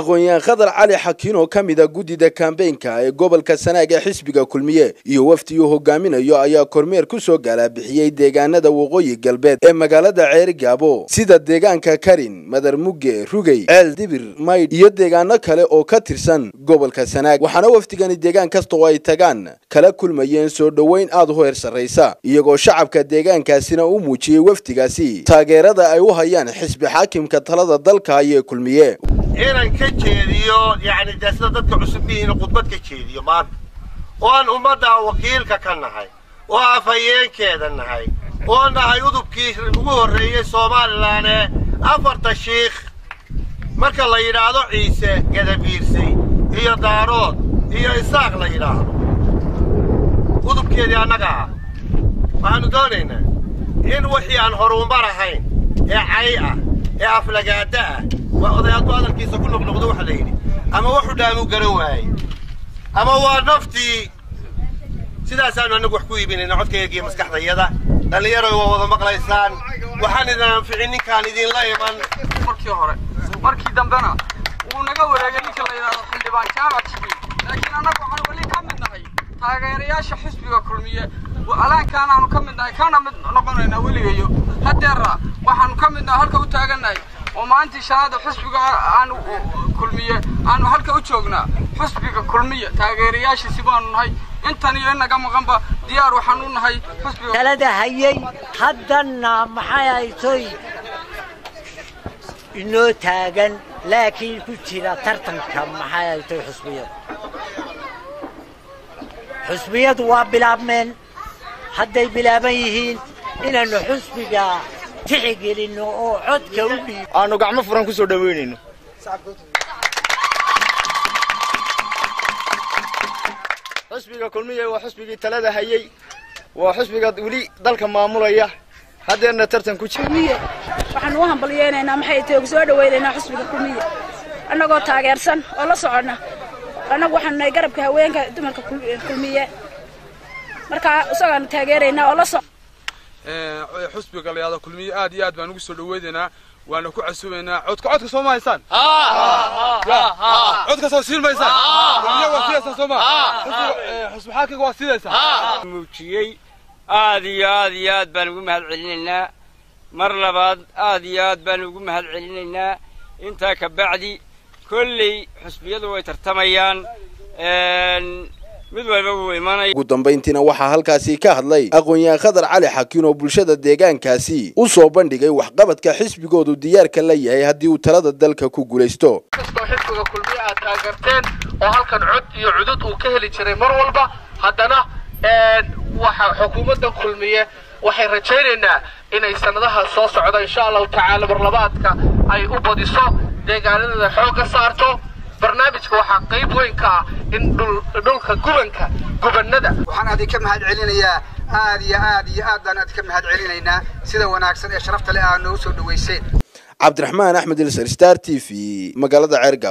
aqoon-yahan khadar cali xakiin oo ka mid a guddida kambeynka ee gobolka sanaag ee xisbiga kulmiye iyo wafdi uu hogaaminayo ayaa kormeer ku soo galaabixiyey deegaanada waqooyi galbeed ee magaalada ceeri gaabo sida deegaanka karin madar mugge rugey ceel dibir maydh iyo deegaano kale oo ka tirsan gobolka sanaag. Waxaana wafdigani deegaan kasta oo ay tagaan kala kulmayeen soo dhoweyn aad u heer sarraysa iyagoo shacabka deegaankaasina u muujiyey wafdigaasi. Taageerada ay u hayaan xisbi xaakimka talada dalka ayee kulmiye inaan ka jeediyo yacni dee dadka cusub yihiin khudbad ka jeediyo maanta. Oo aan ummadda wakiilka ka nahay oo afhayeenkeeda nahay oo nahay udubkii ugu horreeyey somalilan ee afarta shiikh. Marka la yidhaahdo ciise gadabiirsay iyo daarood iyo isaaq la yidhaahdo. Udubkeedii annaga ah. Waxaannu doonaynaa in wixii aan horuumar ahayn ee cay ah ee aflagaada ah odayaadku hadalkiisa ku noqnoqdo waxa la yidhi ama wuxuu dhaamu garan waayey ama waa naftii sidaasaanu annagu wax ku iibinayna codkayga iyo maskaxdayada dhallinyaroy waa wada maqlaysaan waxaan idin anficin ninkaan idinla iman markii hore markii dambena wuu naga wareegay ninka la yidhahdo xildhibaan jaamac jibiil laakiin annagu waxaan weli ka mid nahay taageerayaasha xisbiga kulmiye alaankaan aanu ka mid nahay kana mid noqonaynaa weligayo haddeera waxaanu ka mid nahay halka u taagannahay ومانتي شهادة حسبك أنا كل مية أنا هلك أتشوقنا حسبك كل مية تاجر ياش سبان هاي. أنت نيو إن جم غنبا. ديار وحنون هاي. حسبك. لا ده هيي حدنا محيي توي إنه تاجن لكن كتير ترتن كم محيي توي حسبيا حسبيا دواب بلا من حد يبلا بيهين إن إنه حسبك. Tixgelinno oo codka u dhiib. Aanu gacmo furan ku soo dhoweynayno xusbiga kulmiye waa xusbigii talada hayey waa xusbiga weli dalka maamulaya. Haddeerna tartan ku jira. Waxaan u hambalyeynaynaa maxay tahay soo dhawaynaynaa xusbiga kulmiye? Annagoo taageersan oo la soconna annagu waxaanu nahay garabka haweenka dumarka kulmiye. Markaa isagaanu taageeraynaa oo la soc xusbiga la yahdo kulmiye aad iyo aad baan ugu soo dhaweynaynaa waana ku casuumaynaa codka codka soo ma haysaan? Codka soo siin maysaan kulmiye waa sidaysaan soo ma? Xusbi xaakiga waa sidaysaa muujiyey aad iyo aad iyo aad baan ugu mahad celinaynaa. Mar labaad aad iyo aad baan ugu mahad celinaynaa. Intaa ka bacdi kolley xusbiyadu way tartamayaan mid walba wuu imanaya. Ugu dambayntiina waxaa halkaasi ka hadlay aqoon-yahan khadar cali xakiin oo bulshada deegaankaasi. U soo bandhigay waxqabadka xisbigoodu diyaarka la yahay haddii uu talada dalka ku guulaysto kastoo xisbiga kulmiye aad taageerteen oo halkan cod iyo cudud uu ka heli jiray mar walba haddana waxa xukuumadda kulmiye waxay rajaynaynaa inay sanadaha soo socda insha allahu tacaala marlabaadka ay u badiso deegaanadeeda xoogga saarto barnaamijka waxaa qayb weyn ka ah in dhulka gubanka gubannada. Waxaan adinka mahad celinayaa aad iyo aad iyo aad baan adinka mahad celinaynaa sida wanaagsan ee sharafta leh aa noogu soo dhawayseen cabdiraxmaan axmed ilsar star t v magaalada ceerga